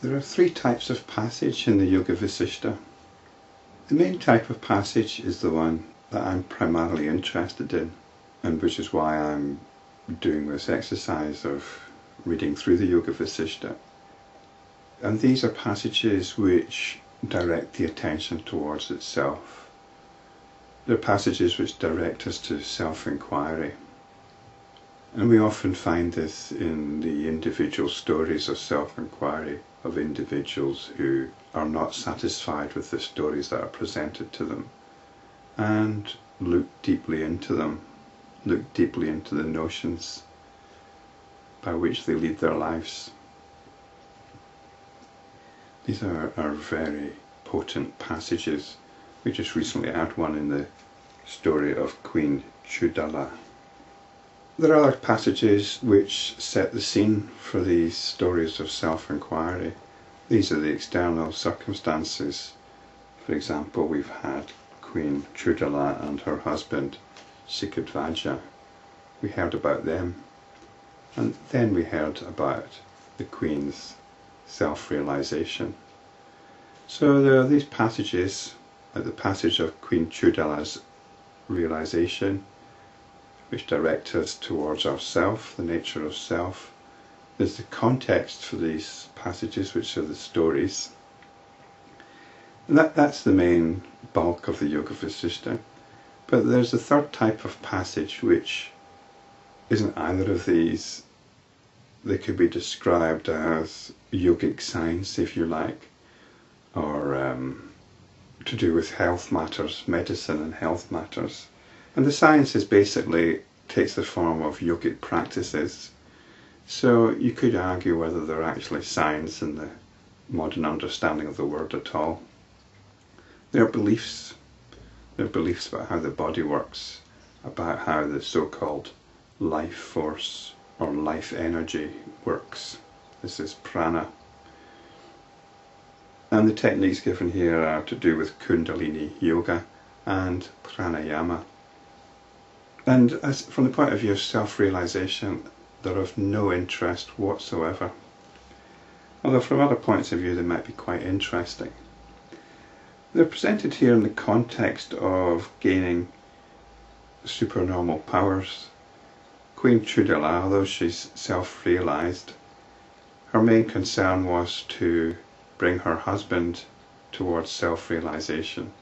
There are three types of passage in the Yoga Vasishta. The main type of passage is the one that I'm primarily interested in, and which is why I'm doing this exercise of reading through the Yoga Vasishta. And these are passages which direct the attention towards itself. They're passages which direct us to self inquiry. And we often find this in the individual stories of self inquiry of individuals who are not satisfied with the stories that are presented to them and look deeply into them, look deeply into the notions by which they lead their lives. These are, are very potent passages. We just recently had one in the story of Queen Chudala. There are passages which set the scene for these stories of self inquiry. These are the external circumstances. For example, we've had Queen Chudala and her husband Sikhidhvaja. We heard about them. And then we heard about the Queen's self realization. So there are these passages, like the passage of Queen Chudala's realization which direct us towards ourself, the nature of self. There's the context for these passages, which are the stories. And that, that's the main bulk of the Yoga Vasishta. But there's a third type of passage which isn't either of these. They could be described as yogic science, if you like, or um, to do with health matters, medicine and health matters. And the sciences basically takes the form of yogic practices. So you could argue whether they're actually science in the modern understanding of the word at all. They're beliefs. They're beliefs about how the body works, about how the so-called life force or life energy works. This is prana. And the techniques given here are to do with Kundalini Yoga and Pranayama. And as, from the point of view of self-realization, they're of no interest whatsoever. Although from other points of view they might be quite interesting. They're presented here in the context of gaining supernormal powers. Queen Chudala, although she's self-realized, her main concern was to bring her husband towards self-realization.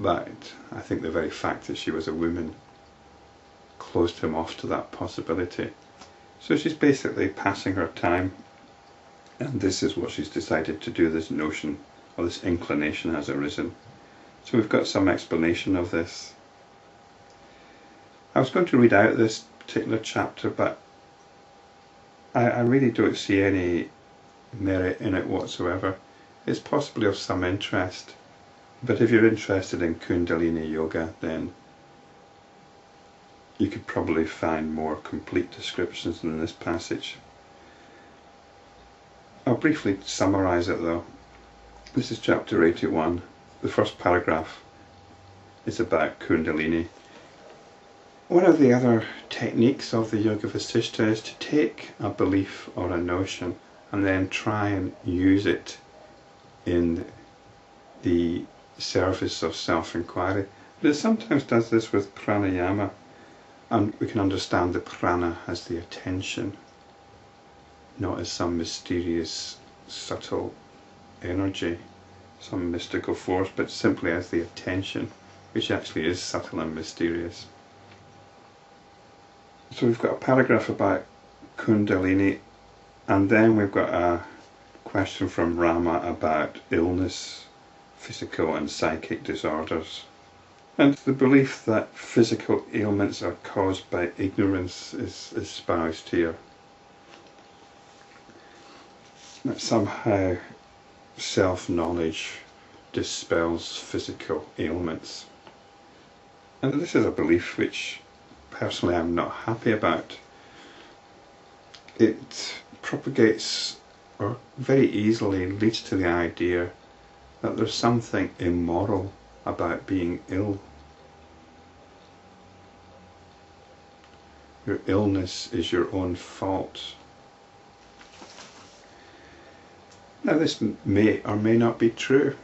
But I think the very fact that she was a woman closed him off to that possibility. So she's basically passing her time, and this is what she's decided to do. This notion or this inclination has arisen. So we've got some explanation of this. I was going to read out this particular chapter, but I, I really don't see any merit in it whatsoever. It's possibly of some interest, but if you're interested in Kundalini Yoga, then you could probably find more complete descriptions than this passage. I'll briefly summarise it though. This is chapter 81. The first paragraph is about Kundalini. One of the other techniques of the Yoga Vasishta is to take a belief or a notion and then try and use it in the service of self-inquiry. But it sometimes does this with pranayama and we can understand the prana as the attention, not as some mysterious, subtle energy, some mystical force, but simply as the attention, which actually is subtle and mysterious. So we've got a paragraph about Kundalini, and then we've got a question from Rama about illness, physical and psychic disorders. And the belief that physical ailments are caused by ignorance is espoused here. That somehow self-knowledge dispels physical ailments. And this is a belief which personally I'm not happy about. It propagates or very easily leads to the idea that there's something immoral about being ill. Your illness is your own fault. Now, this may or may not be true,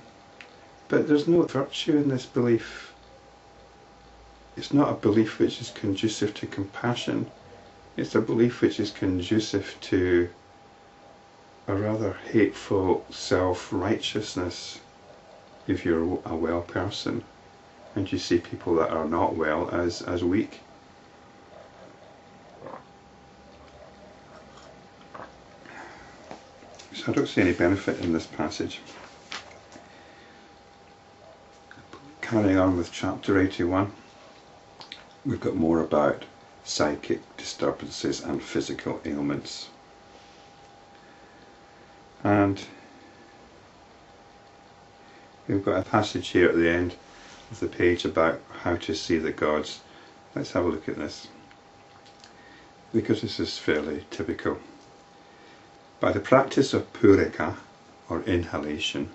but there's no virtue in this belief. It's not a belief which is conducive to compassion, it's a belief which is conducive to a rather hateful self righteousness if you're a well person and you see people that are not well as, as weak. So I don't see any benefit in this passage. Carrying on with chapter 81, we've got more about psychic disturbances and physical ailments. And we've got a passage here at the end of the page about how to see the gods. Let's have a look at this because this is fairly typical. By the practice of puraka, or inhalation,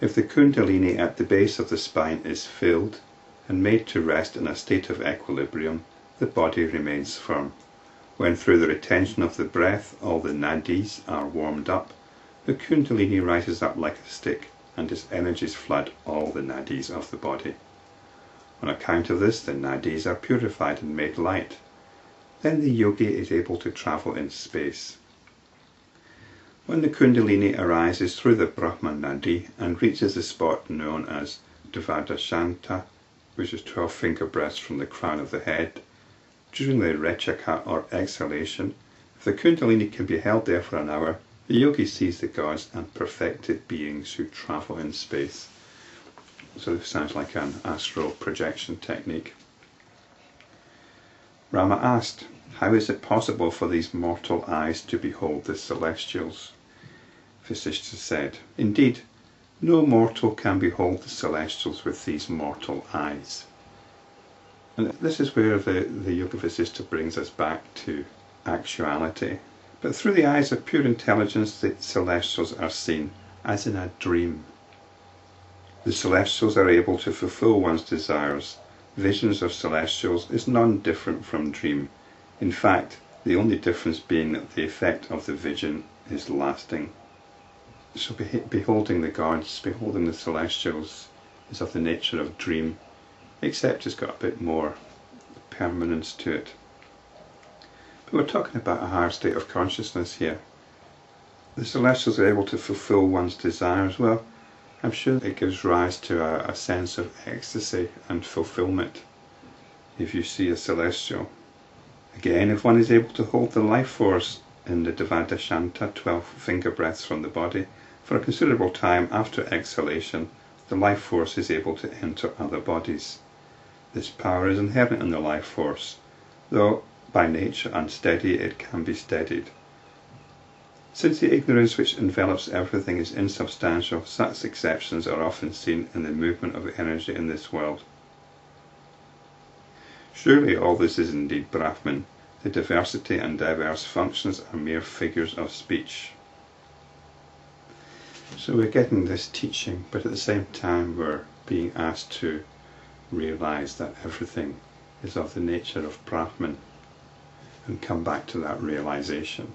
if the kundalini at the base of the spine is filled and made to rest in a state of equilibrium, the body remains firm. When through the retention of the breath all the nadis are warmed up, the kundalini rises up like a stick and its energies flood all the nadis of the body. On account of this, the nadis are purified and made light. Then the yogi is able to travel in space. When the Kundalini arises through the Brahma Nadi and reaches the spot known as Dvadashanta, which is 12 finger breaths from the crown of the head, during the Rechaka or exhalation, if the Kundalini can be held there for an hour, the yogi sees the gods and perfected beings who travel in space. So this sounds like an astral projection technique. Rama asked, How is it possible for these mortal eyes to behold the celestials? Vasishtha said, Indeed, no mortal can behold the celestials with these mortal eyes. And this is where the, the Yoga Vasishtha brings us back to actuality. But through the eyes of pure intelligence, the celestials are seen as in a dream. The celestials are able to fulfill one's desires. Visions of celestials is none different from dream. In fact, the only difference being that the effect of the vision is lasting. So beholding the gods, beholding the celestials is of the nature of dream, except it's got a bit more permanence to it. But we're talking about a higher state of consciousness here. The celestials are able to fulfill one's desires. Well, I'm sure it gives rise to a, a sense of ecstasy and fulfillment if you see a celestial. Again, if one is able to hold the life force in the Dvadashanta, 12 finger breaths from the body, for a considerable time after exhalation, the life force is able to enter other bodies. This power is inherent in the life force, though by nature unsteady it can be steadied. Since the ignorance which envelops everything is insubstantial, such exceptions are often seen in the movement of energy in this world. Surely all this is indeed Brahman. The diversity and diverse functions are mere figures of speech. So we're getting this teaching, but at the same time we're being asked to realize that everything is of the nature of Brahman and come back to that realization.